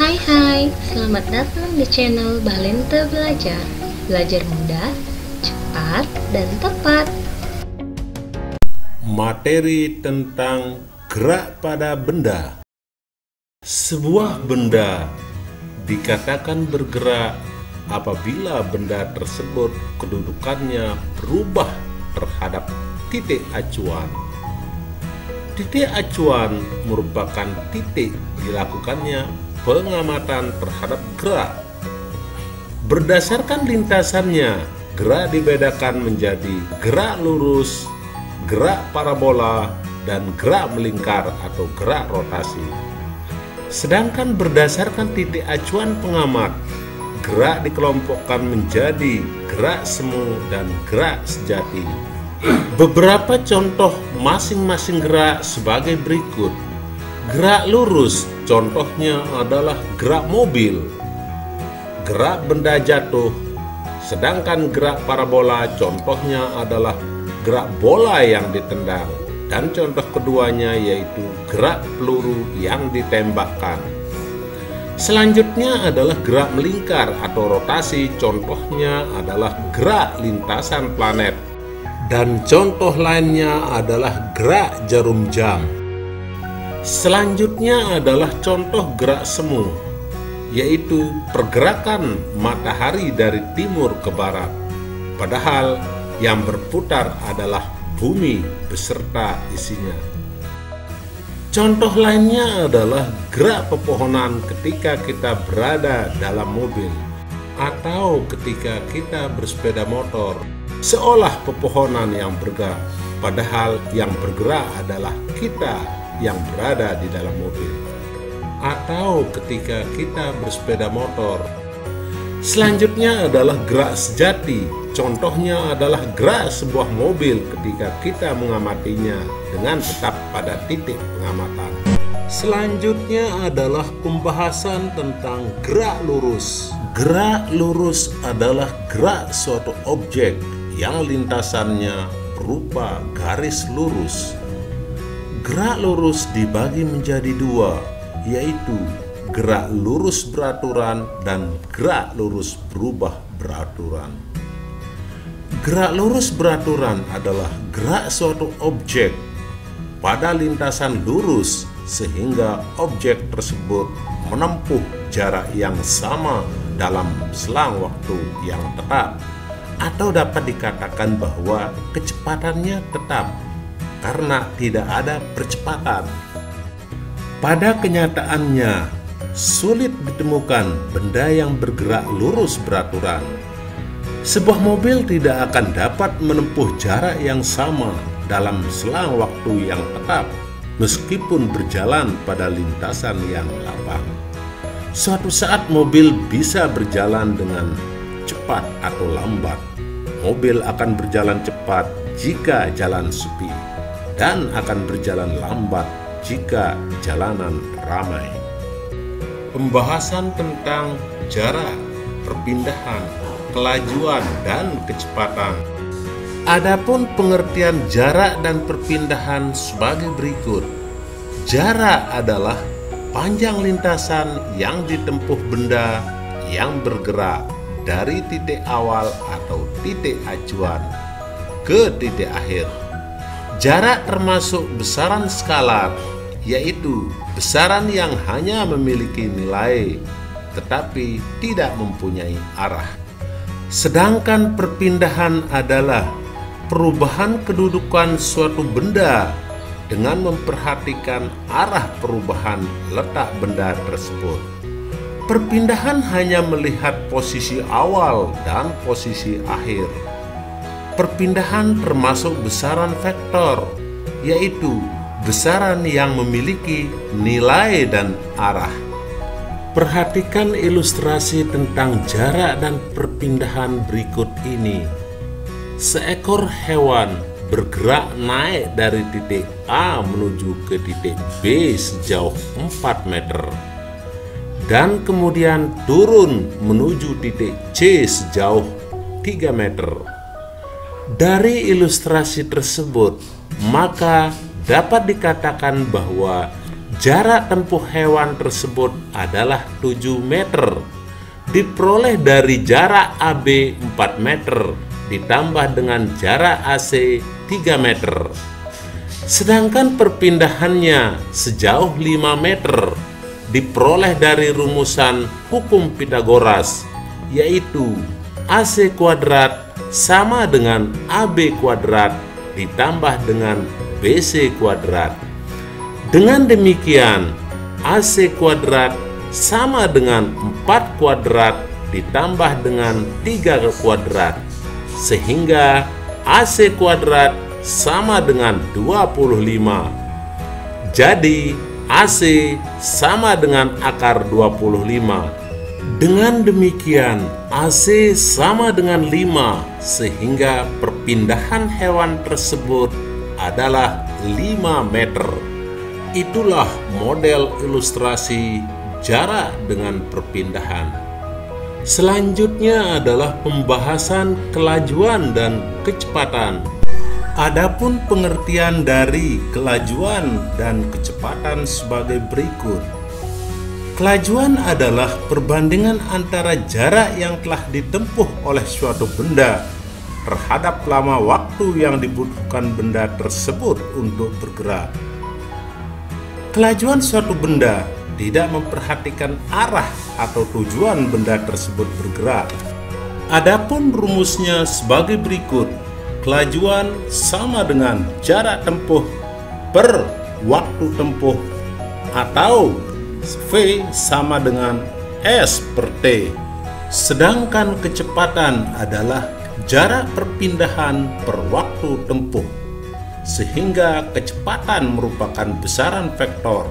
Hai hai, selamat datang di channel Balente Belajar. Belajar mudah, cepat, dan tepat. Materi tentang gerak pada benda. Sebuah benda dikatakan bergerak apabila benda tersebut kedudukannya berubah terhadap titik acuan. Titik acuan merupakan titik dilakukannya pengamatan terhadap gerak. Berdasarkan lintasannya, gerak dibedakan menjadi gerak lurus, gerak parabola, dan gerak melingkar atau gerak rotasi. Sedangkan berdasarkan titik acuan pengamat, gerak dikelompokkan menjadi gerak semu dan gerak sejati. Beberapa contoh masing-masing gerak sebagai berikut. Gerak lurus contohnya adalah gerak mobil. Gerak benda jatuh. Sedangkan gerak parabola contohnya adalah gerak bola yang ditendang. Dan contoh keduanya yaitu gerak peluru yang ditembakkan. Selanjutnya adalah gerak melingkar atau rotasi, contohnya adalah gerak lintasan planet dan contoh lainnya adalah gerak jarum jam. Selanjutnya adalah contoh gerak semu, yaitu pergerakan matahari dari timur ke barat. Padahal yang berputar adalah bumi beserta isinya. Contoh lainnya adalah gerak pepohonan ketika kita berada dalam mobil atau ketika kita bersepeda motor seolah pepohonan yang bergerak, padahal yang bergerak adalah kita yang berada di dalam mobil. Atau ketika kita bersepeda motor. Selanjutnya adalah gerak sejati. Contohnya adalah gerak sebuah mobil ketika kita mengamatinya dengan tetap pada titik pengamatan. Selanjutnya adalah pembahasan tentang gerak lurus. Gerak lurus adalah gerak suatu objek yang lintasannya berupa garis lurus. Gerak lurus dibagi menjadi dua, yaitu gerak lurus beraturan dan gerak lurus berubah beraturan. Gerak lurus beraturan adalah gerak suatu objek pada lintasan lurus sehingga objek tersebut menempuh jarak yang sama dalam selang waktu yang tetap atau dapat dikatakan bahwa kecepatannya tetap karena tidak ada percepatan. Pada kenyataannya, sulit ditemukan benda yang bergerak lurus beraturan. Sebuah mobil tidak akan dapat menempuh jarak yang sama dalam selang waktu yang tetap meskipun berjalan pada lintasan yang lapang. Suatu saat mobil bisa berjalan dengan cepat atau lambat mobil akan berjalan cepat jika jalan sepi dan akan berjalan lambat jika jalanan ramai. Pembahasan tentang jarak, perpindahan, kelajuan, dan kecepatan. Adapun pengertian jarak dan perpindahan sebagai berikut. Jarak adalah panjang lintasan yang ditempuh benda yang bergerak dari titik awal atau titik acuan ke titik akhir. Jarak termasuk besaran skalar, yaitu besaran yang hanya memiliki nilai tetapi tidak mempunyai arah. Sedangkan perpindahan adalah perubahan kedudukan suatu benda dengan memperhatikan arah perubahan letak benda tersebut. Perpindahan hanya melihat posisi awal dan posisi akhir. Perpindahan termasuk besaran vektor, yaitu besaran yang memiliki nilai dan arah. Perhatikan ilustrasi tentang jarak dan perpindahan berikut ini. Seekor hewan bergerak naik dari titik A menuju ke titik B sejauh 4 meter dan kemudian turun menuju titik C sejauh 3 meter. Dari ilustrasi tersebut, maka dapat dikatakan bahwa jarak tempuh hewan tersebut adalah 7 meter diperoleh dari jarak AB 4 meter ditambah dengan jarak AC 3 meter. Sedangkan perpindahannya sejauh 5 meter diperoleh dari rumusan hukum Pitagoras yaitu AC kuadrat sama dengan AB kuadrat ditambah dengan BC kuadrat. Dengan demikian, AC kuadrat sama dengan 4 kuadrat ditambah dengan 3 kuadrat sehingga AC kuadrat sama dengan 25 jadi AC sama dengan akar 25 dengan demikian AC sama dengan 5 sehingga perpindahan hewan tersebut adalah 5 meter itulah model ilustrasi jarak dengan perpindahan. Selanjutnya adalah pembahasan kelajuan dan kecepatan. Adapun pengertian dari kelajuan dan kecepatan sebagai berikut. Kelajuan adalah perbandingan antara jarak yang telah ditempuh oleh suatu benda terhadap lama waktu yang dibutuhkan benda tersebut untuk bergerak. Kelajuan suatu benda tidak memperhatikan arah atau tujuan benda tersebut bergerak. Adapun rumusnya sebagai berikut. Kelajuan sama dengan jarak tempuh per waktu tempuh atau V sama dengan S per T. Sedangkan kecepatan adalah jarak perpindahan per waktu tempuh. Sehingga kecepatan merupakan besaran vektor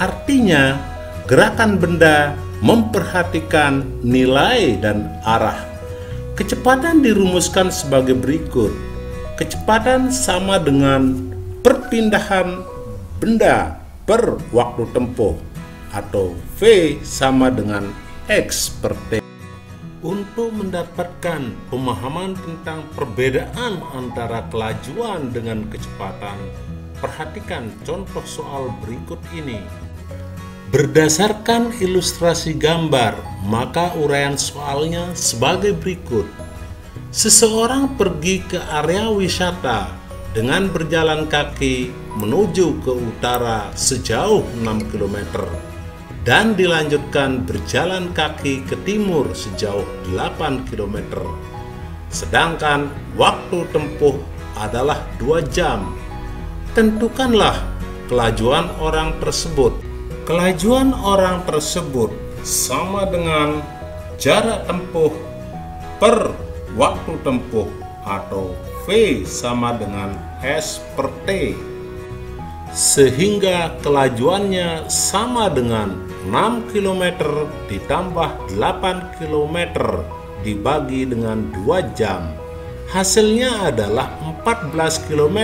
Artinya, gerakan benda memperhatikan nilai dan arah. Kecepatan dirumuskan sebagai berikut. Kecepatan sama dengan perpindahan benda per waktu tempuh atau V sama dengan X per T. Untuk mendapatkan pemahaman tentang perbedaan antara kelajuan dengan kecepatan, perhatikan contoh soal berikut ini. Berdasarkan ilustrasi gambar, maka uraian soalnya sebagai berikut. Seseorang pergi ke area wisata dengan berjalan kaki menuju ke utara sejauh 6 km dan dilanjutkan berjalan kaki ke timur sejauh 8 km. Sedangkan waktu tempuh adalah 2 jam. Tentukanlah kelajuan orang tersebut Kelajuan orang tersebut sama dengan jarak tempuh per waktu tempuh atau V sama dengan S per T sehingga kelajuannya sama dengan 6 km ditambah 8 km dibagi dengan 2 jam hasilnya adalah 14 km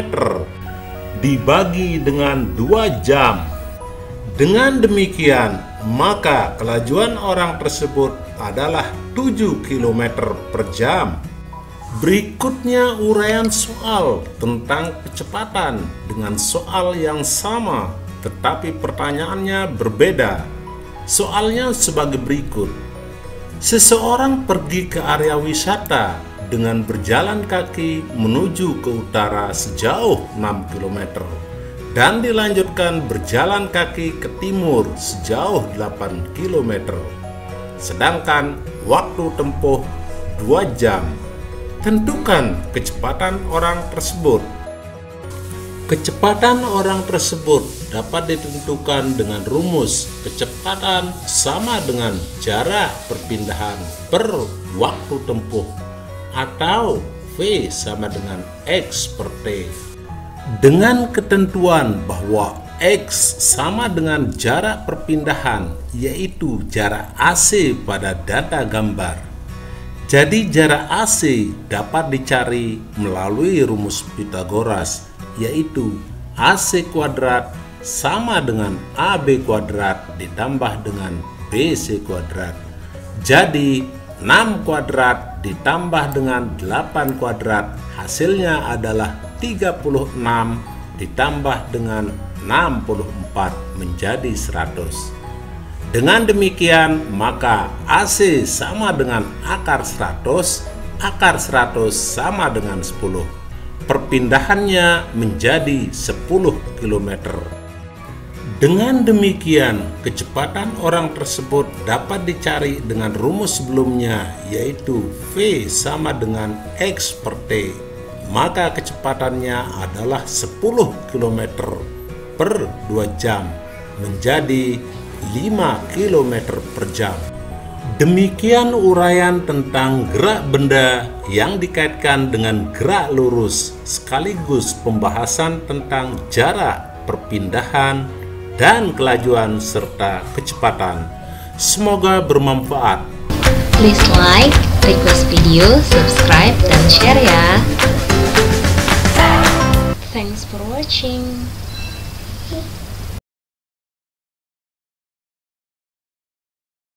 dibagi dengan 2 jam dengan demikian, maka kelajuan orang tersebut adalah 7 km per jam. Berikutnya uraian soal tentang kecepatan dengan soal yang sama, tetapi pertanyaannya berbeda. Soalnya sebagai berikut. Seseorang pergi ke area wisata dengan berjalan kaki menuju ke utara sejauh 6 km dan dilanjutkan berjalan kaki ke timur sejauh 8 km. Sedangkan waktu tempuh 2 jam. Tentukan kecepatan orang tersebut. Kecepatan orang tersebut dapat ditentukan dengan rumus kecepatan sama dengan jarak perpindahan per waktu tempuh atau V sama dengan X per T dengan ketentuan bahwa X sama dengan jarak perpindahan yaitu jarak AC pada data gambar. Jadi jarak AC dapat dicari melalui rumus Pitagoras yaitu AC kuadrat sama dengan AB kuadrat ditambah dengan BC kuadrat. Jadi 6 kuadrat ditambah dengan 8 kuadrat hasilnya adalah 36 ditambah dengan 64 menjadi 100. Dengan demikian, maka AC sama dengan akar 100, akar 100 sama dengan 10. Perpindahannya menjadi 10 km. Dengan demikian, kecepatan orang tersebut dapat dicari dengan rumus sebelumnya, yaitu V sama dengan X per T. Maka kecepatannya adalah 10 km per 2 jam, menjadi 5 km per jam. Demikian uraian tentang gerak benda yang dikaitkan dengan gerak lurus, sekaligus pembahasan tentang jarak, perpindahan, dan kelajuan serta kecepatan. Semoga bermanfaat. Please like, request video, subscribe, dan share ya. Thanks for watching.